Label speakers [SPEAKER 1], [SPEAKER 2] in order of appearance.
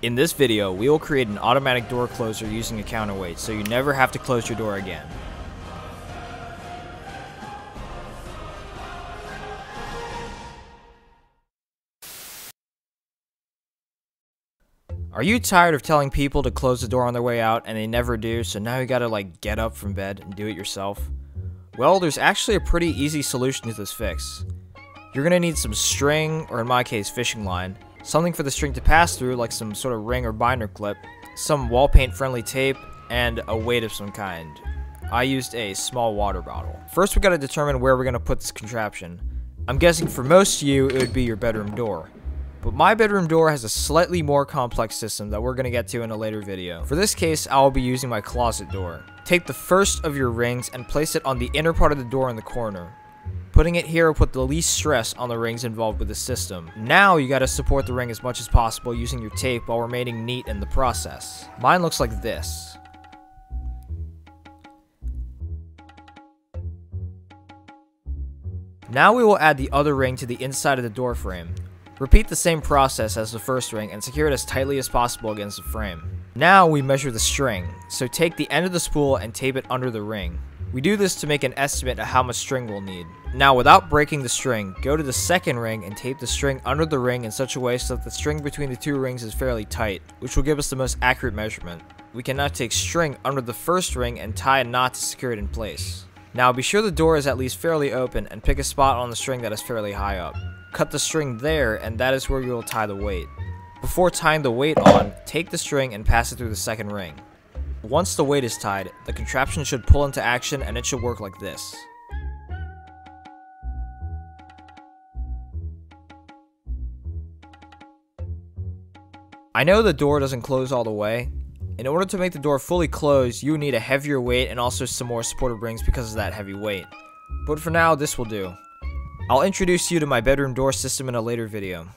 [SPEAKER 1] In this video, we will create an automatic door closer using a counterweight, so you never have to close your door again. Are you tired of telling people to close the door on their way out and they never do, so now you gotta like get up from bed and do it yourself? Well, there's actually a pretty easy solution to this fix. You're gonna need some string, or in my case, fishing line, something for the string to pass through like some sort of ring or binder clip, some wall paint friendly tape, and a weight of some kind. I used a small water bottle. First we gotta determine where we're gonna put this contraption. I'm guessing for most of you it would be your bedroom door. But my bedroom door has a slightly more complex system that we're to get to in a later video. For this case, I will be using my closet door. Take the first of your rings and place it on the inner part of the door in the corner. Putting it here will put the least stress on the rings involved with the system. Now you gotta support the ring as much as possible using your tape while remaining neat in the process. Mine looks like this. Now we will add the other ring to the inside of the door frame. Repeat the same process as the first ring and secure it as tightly as possible against the frame. Now we measure the string, so take the end of the spool and tape it under the ring. We do this to make an estimate of how much string we'll need. Now without breaking the string, go to the second ring and tape the string under the ring in such a way so that the string between the two rings is fairly tight, which will give us the most accurate measurement. We can now take string under the first ring and tie a knot to secure it in place. Now be sure the door is at least fairly open and pick a spot on the string that is fairly high up. Cut the string there, and that is where you will tie the weight. Before tying the weight on, take the string and pass it through the second ring. Once the weight is tied, the contraption should pull into action and it should work like this. I know the door doesn't close all the way. In order to make the door fully closed, you need a heavier weight and also some more supportive rings because of that heavy weight. But for now, this will do. I'll introduce you to my bedroom door system in a later video.